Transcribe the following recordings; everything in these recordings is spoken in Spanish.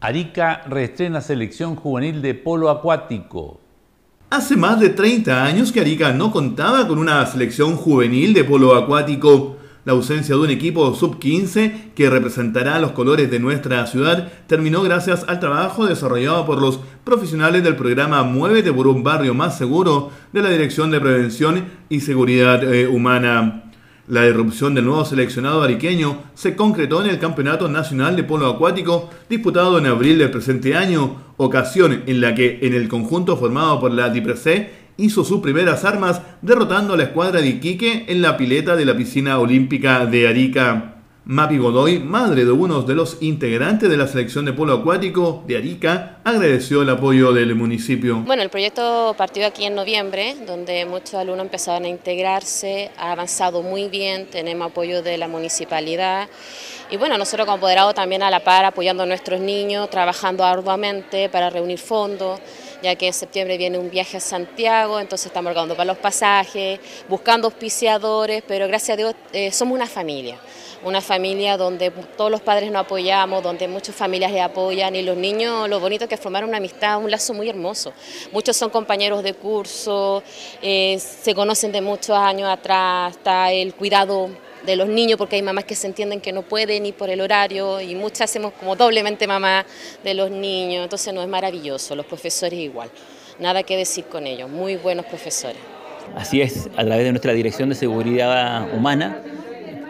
Arica reestrena selección juvenil de polo acuático. Hace más de 30 años que Arica no contaba con una selección juvenil de polo acuático. La ausencia de un equipo sub-15 que representará los colores de nuestra ciudad terminó gracias al trabajo desarrollado por los profesionales del programa Muévete por un barrio más seguro de la Dirección de Prevención y Seguridad eh, Humana. La irrupción del nuevo seleccionado ariqueño se concretó en el Campeonato Nacional de Polo Acuático disputado en abril del presente año, ocasión en la que en el conjunto formado por la DIPRC hizo sus primeras armas derrotando a la escuadra de Iquique en la pileta de la piscina olímpica de Arica. Mapi Godoy, madre de uno de los integrantes de la selección de polo acuático de Arica, agradeció el apoyo del municipio. Bueno, el proyecto partió aquí en noviembre, donde muchos alumnos empezaron a integrarse, ha avanzado muy bien, tenemos apoyo de la municipalidad y bueno, nosotros como apoderados también a la par apoyando a nuestros niños, trabajando arduamente para reunir fondos ya que en septiembre viene un viaje a Santiago, entonces estamos organizando para los pasajes, buscando auspiciadores, pero gracias a Dios eh, somos una familia una familia donde todos los padres nos apoyamos, donde muchas familias le apoyan y los niños, lo bonito es que formaron una amistad, un lazo muy hermoso. Muchos son compañeros de curso, eh, se conocen de muchos años atrás, está el cuidado de los niños porque hay mamás que se entienden que no pueden ir por el horario y muchas hacemos como doblemente mamá de los niños, entonces no es maravilloso, los profesores igual, nada que decir con ellos, muy buenos profesores. Así es, a través de nuestra Dirección de Seguridad Humana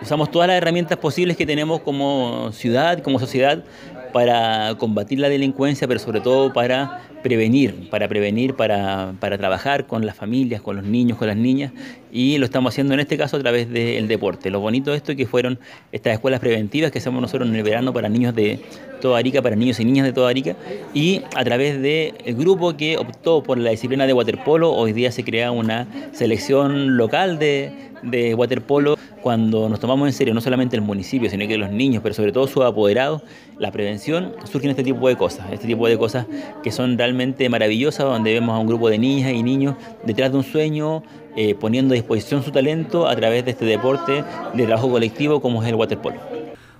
usamos todas las herramientas posibles que tenemos como ciudad, como sociedad, para combatir la delincuencia, pero sobre todo para prevenir, para prevenir, para, trabajar con las familias, con los niños, con las niñas, y lo estamos haciendo en este caso a través del deporte. Lo bonito de esto es que fueron estas escuelas preventivas que hacemos nosotros en el verano para niños de toda Arica, para niños y niñas de toda Arica, y a través del grupo que optó por la disciplina de waterpolo, hoy día se crea una selección local de de waterpolo cuando nos tomamos en serio no solamente el municipio, sino que los niños, pero sobre todo sus apoderados, la prevención, surgen este tipo de cosas, este tipo de cosas que son realmente maravillosas, donde vemos a un grupo de niñas y niños detrás de un sueño, eh, poniendo a disposición su talento a través de este deporte de trabajo colectivo como es el waterpolo.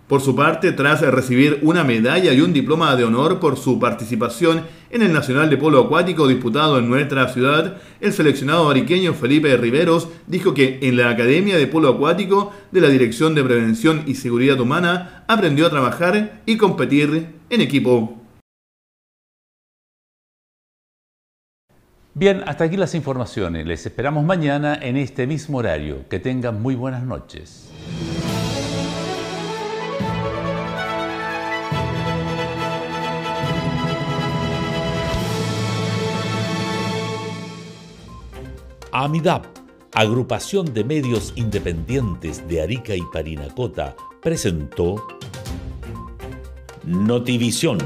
Por su parte, tras recibir una medalla y un diploma de honor por su participación en el Nacional de Polo Acuático disputado en nuestra ciudad, el seleccionado ariqueño Felipe Riveros dijo que en la Academia de Polo Acuático de la Dirección de Prevención y Seguridad Humana aprendió a trabajar y competir en equipo. Bien, hasta aquí las informaciones. Les esperamos mañana en este mismo horario. Que tengan muy buenas noches. AMIDAP, Agrupación de Medios Independientes de Arica y Parinacota, presentó Notivisión